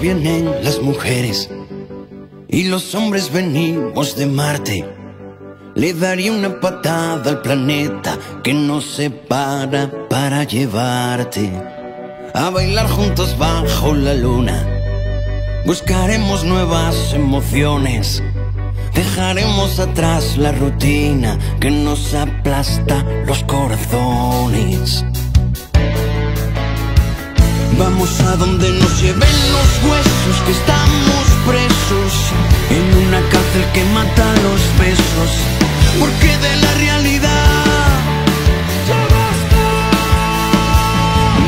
vienen las mujeres y los hombres venimos de Marte. Le daría una patada al planeta que nos separa para llevarte a bailar juntos bajo la luna. Buscaremos nuevas emociones. Dejaremos atrás la rutina que nos aplasta los corazones. Vamos a donde nos lleven los huesos que estamos presos en una cárcel que mata los besos. Porque de la realidad ya basta.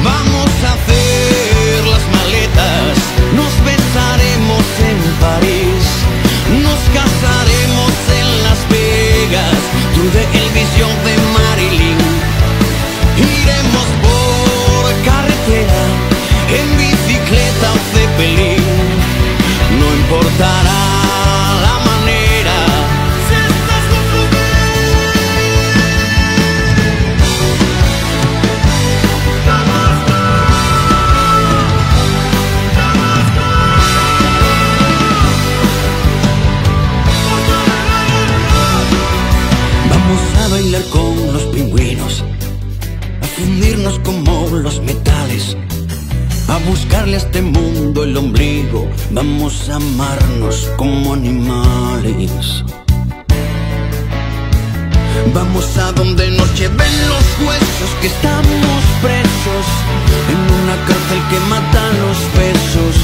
Vamos a hacer las maletas, nos besaremos en París, nos casaremos en Las Vegas, tú de fundirnos como los metales, a buscarle a este mundo el ombligo, vamos a amarnos como animales. Vamos a donde nos lleven los huesos que estamos presos en una cárcel que mata los besos.